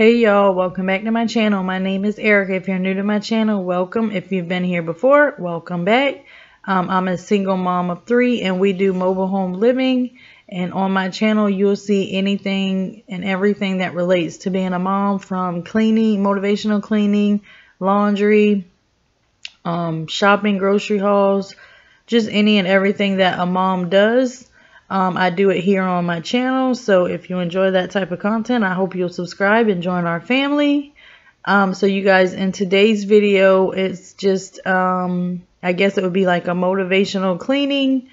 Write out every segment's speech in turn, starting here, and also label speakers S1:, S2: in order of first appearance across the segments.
S1: Hey y'all, welcome back to my channel. My name is Erica. If you're new to my channel, welcome. If you've been here before, welcome back. Um, I'm a single mom of three and we do mobile home living. And on my channel, you'll see anything and everything that relates to being a mom from cleaning, motivational cleaning, laundry, um, shopping, grocery hauls, just any and everything that a mom does. Um, I do it here on my channel, so if you enjoy that type of content, I hope you'll subscribe and join our family. Um, so you guys, in today's video, it's just, um, I guess it would be like a motivational cleaning.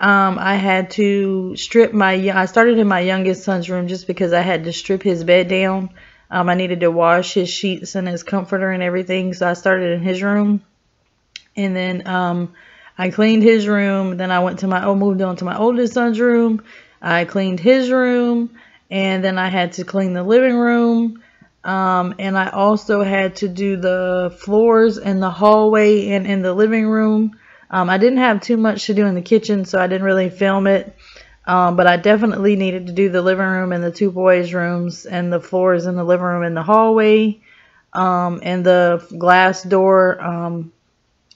S1: Um, I had to strip my, I started in my youngest son's room just because I had to strip his bed down. Um, I needed to wash his sheets and his comforter and everything, so I started in his room. And then, um, I cleaned his room. Then I went to my, oh, moved on to my oldest son's room. I cleaned his room. And then I had to clean the living room. Um, and I also had to do the floors in the hallway and in the living room. Um, I didn't have too much to do in the kitchen, so I didn't really film it. Um, but I definitely needed to do the living room and the two boys' rooms and the floors in the living room and the hallway. Um, and the glass door um,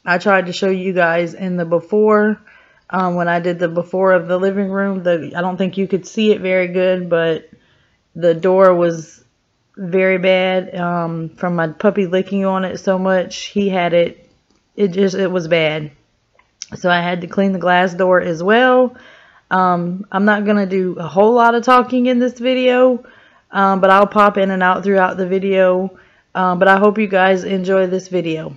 S1: I tried to show you guys in the before um, when I did the before of the living room. The I don't think you could see it very good, but the door was very bad um, from my puppy licking on it so much. He had it, it just, it was bad. So I had to clean the glass door as well. Um, I'm not going to do a whole lot of talking in this video, um, but I'll pop in and out throughout the video. Um, but I hope you guys enjoy this video.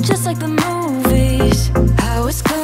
S2: just like the movies. I was gonna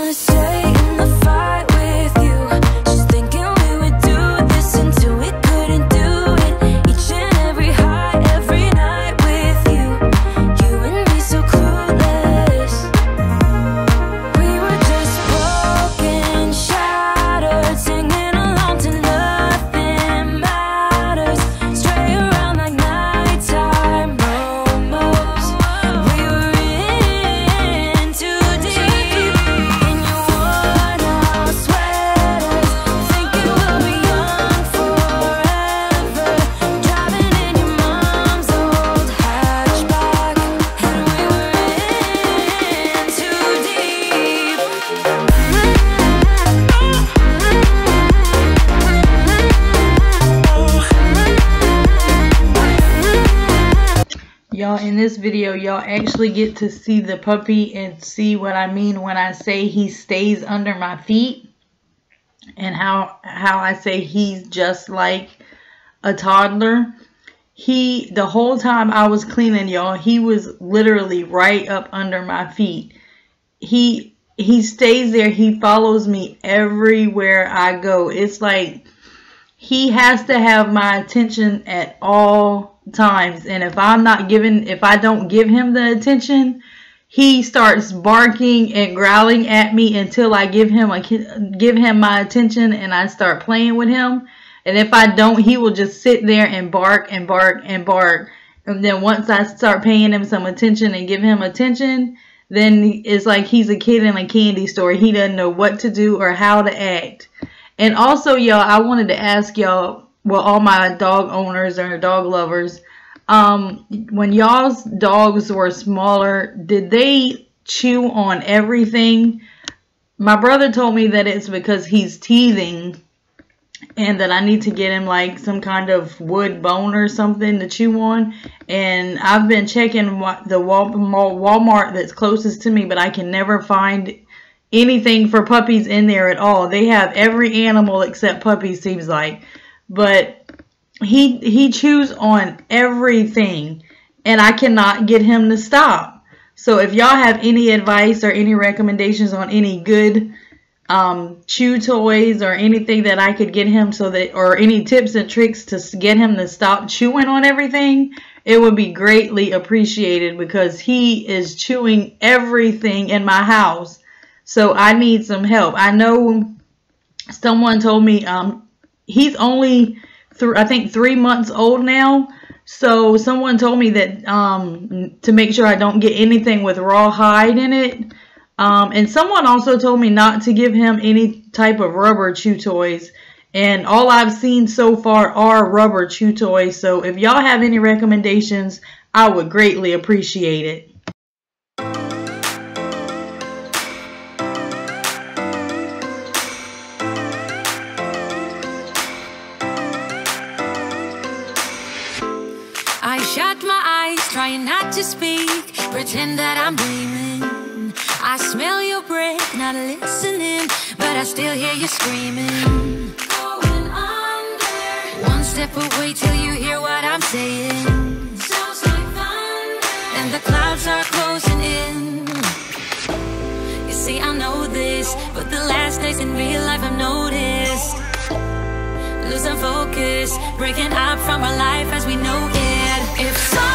S2: this
S1: video, y'all actually get to see the puppy and see what I mean when I say he stays under my feet and how how I say he's just like a toddler. He the whole time I was cleaning y'all, he was literally right up under my feet. He he stays there. He follows me everywhere I go. It's like he has to have my attention at all times and if i'm not giving if i don't give him the attention he starts barking and growling at me until i give him a give him my attention and i start playing with him. And if i don't he will just sit there and bark and bark and bark. And then once i start paying him some attention and give him attention then it's like he's a kid in a candy store. He doesn't know what to do or how to act. And also, y'all, I wanted to ask y'all, well, all my dog owners or dog lovers, um, when y'all's dogs were smaller, did they chew on everything? My brother told me that it's because he's teething and that I need to get him like some kind of wood bone or something to chew on. And I've been checking the Wal- Walmart that's closest to me, but I can never find anything for puppies in there at all. They have every animal except puppies seems like. But he he chews on everything and I cannot get him to stop. So if y'all have any advice or any recommendations on any good um, chew toys or anything that I could get him so that or any tips and tricks to get him to stop chewing on everything, it would be greatly appreciated because he is chewing everything in my house so I need some help. I know someone told me um, he's only, I think, three months old now. So someone told me that um, to make sure I don't get anything with raw hide in it. Um, and someone also told me not to give him any type of rubber chew toys. And all I've seen so far are rubber chew toys. So if y'all have any recommendations, I would greatly appreciate it.
S2: Trying not to speak, pretend that I'm dreaming. I smell your breath, not listening, but I still hear you screaming. Going under. One step away till you hear what I'm saying. Sounds like thunder. And the clouds are closing in. You see, I know this, but the last days in real life I've noticed. Losing focus, breaking up from our life as we know it. If someone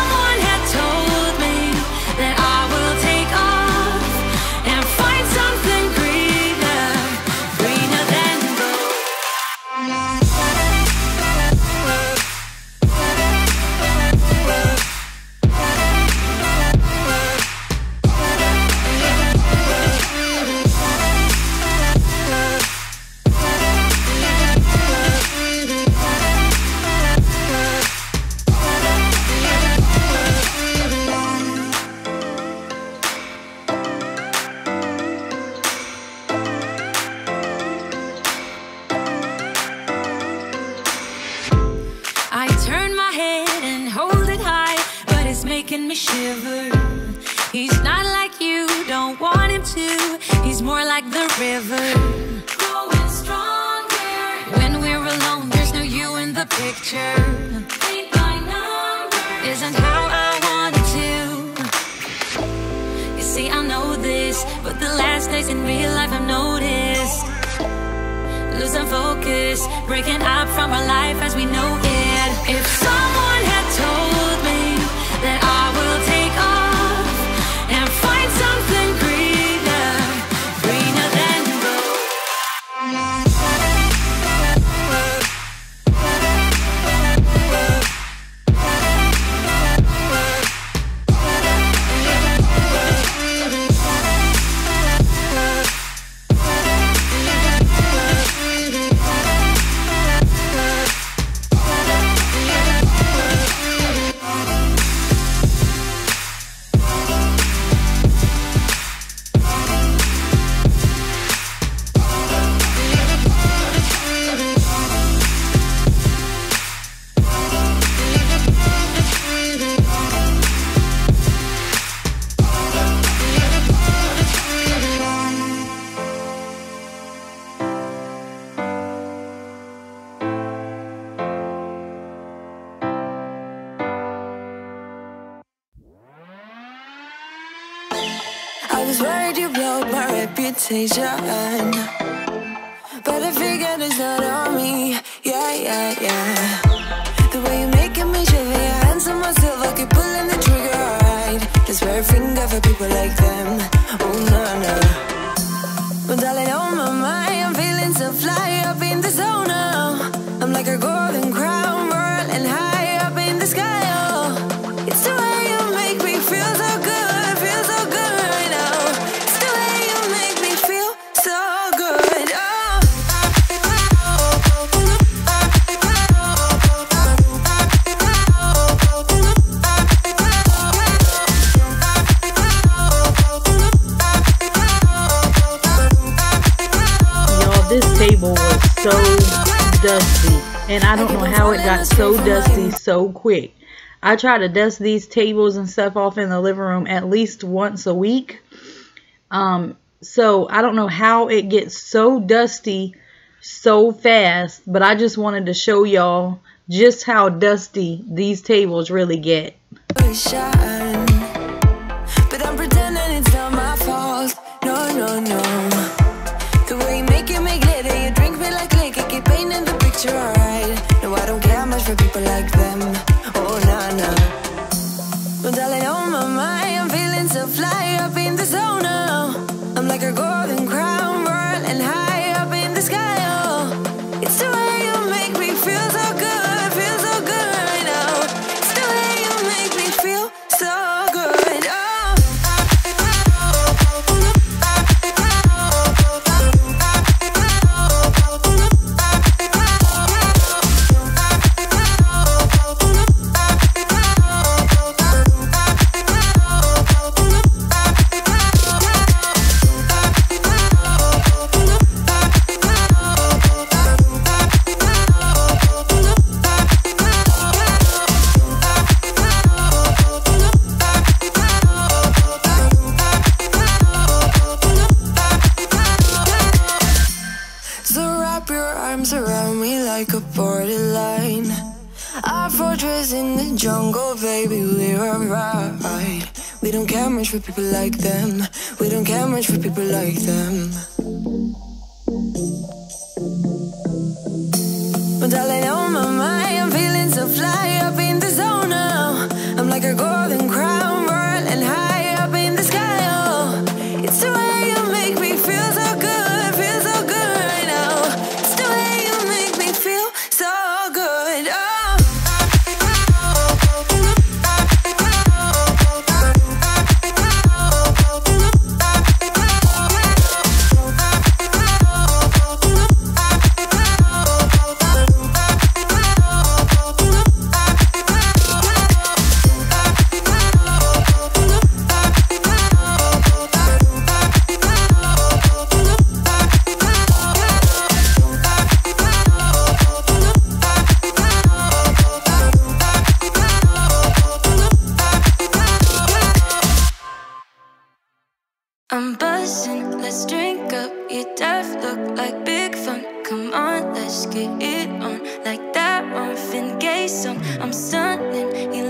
S2: picture. Isn't how I wanted to. You see, I know this, but the last days in real life I've noticed. Losing focus, breaking up from our life as we know it. If someone
S3: my reputation. But I figured it's not on me. Yeah, yeah, yeah. The way you're making me shiver, your hands on myself, I keep pulling the trigger, alright. Just wear a finger for people like them.
S1: And I don't know how it got so dusty so quick. I try to dust these tables and stuff off in the living room at least once a week. Um, so I don't know how it gets so dusty so fast, but I just wanted to show y'all just how dusty these tables really get.
S3: Fly up in the zone
S2: for people like them. drink up, you deaf look like big fun. Come on, let's get it on like that. one thing, Finn Gay song. I'm stunning, you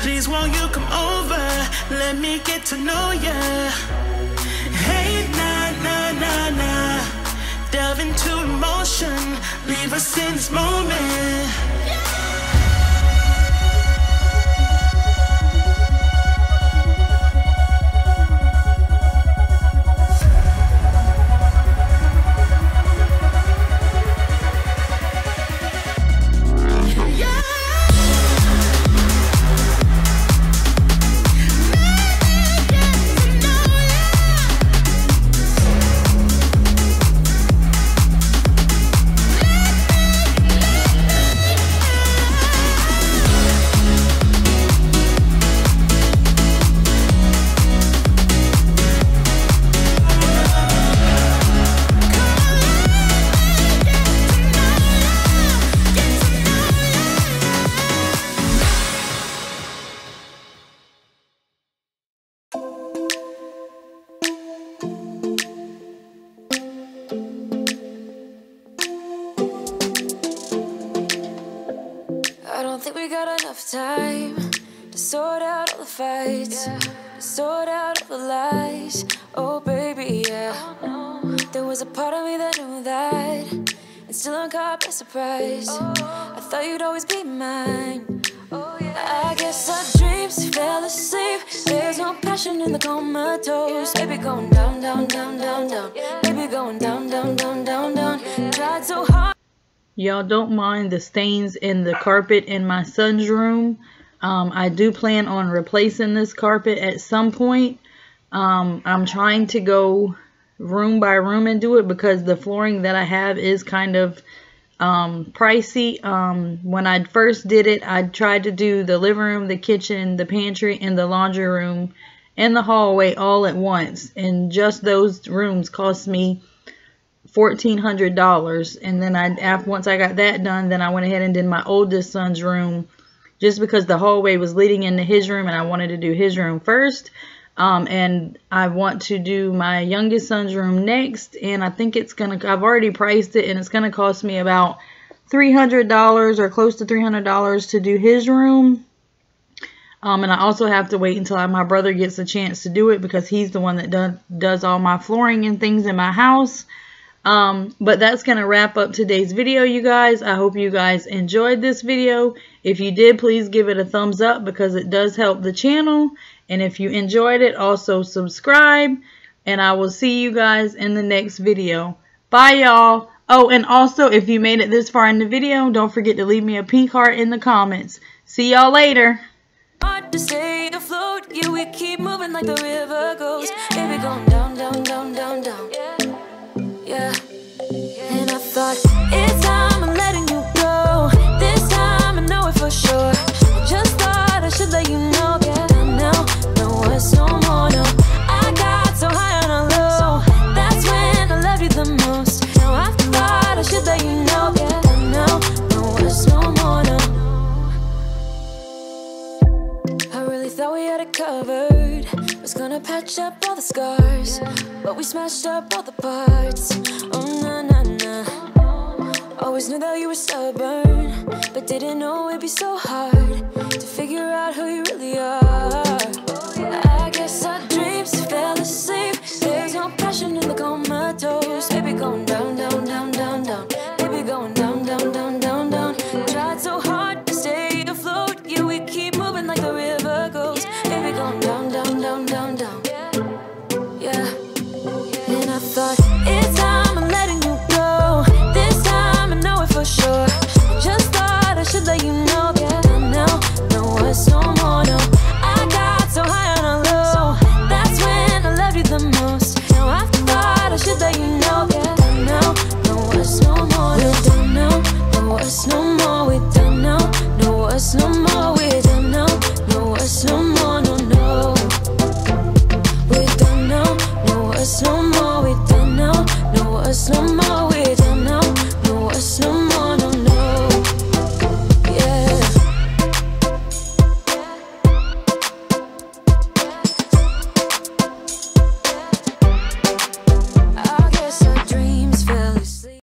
S4: Please won't you come over? Let me get to know ya. Hey, nah, nah, nah, nah. Delve into emotion. Leave us in this moment.
S2: Lies. Oh, baby, yeah. There was a part of me that knew that, and still I'm caught by surprise. I thought you'd always be mine. I guess our dreams fell asleep. There's no passion in the comatose. Baby, going down, down, down, down, down. Baby, going down, down, down, down, down. Tried so hard.
S1: Y'all don't mind the stains in the carpet in my son's room. Um, I do plan on replacing this carpet at some point. Um, I'm trying to go room by room and do it because the flooring that I have is kind of um, pricey. Um, when I first did it, I tried to do the living room, the kitchen, the pantry, and the laundry room and the hallway all at once. And just those rooms cost me fourteen hundred dollars and then I after once I got that done then I went ahead and did my oldest son's room just because the hallway was leading into his room and I wanted to do his room first um, and I want to do my youngest son's room next and I think it's gonna I've already priced it and it's gonna cost me about three hundred dollars or close to three hundred dollars to do his room um, and I also have to wait until I, my brother gets a chance to do it because he's the one that does does all my flooring and things in my house um, but that's going to wrap up today's video, you guys. I hope you guys enjoyed this video. If you did, please give it a thumbs up because it does help the channel. And if you enjoyed it, also subscribe. And I will see you guys in the next video. Bye, y'all. Oh, and also, if you made it this far in the video, don't forget to leave me a pink heart in the comments. See y'all later.
S2: hard to stay afloat. Yeah, we keep moving like the river goes. Baby, going down, down, down, down, down. Yeah. And I thought it's time covered was gonna patch up all the scars but we smashed up all the parts. Oh na na na. Always knew that you were stubborn but didn't know it'd be so hard to figure out who you really are. Oh yeah, i guess our dreams fell asleep. There's no passion in the comatose baby going down down down down down. Baby going thought eh,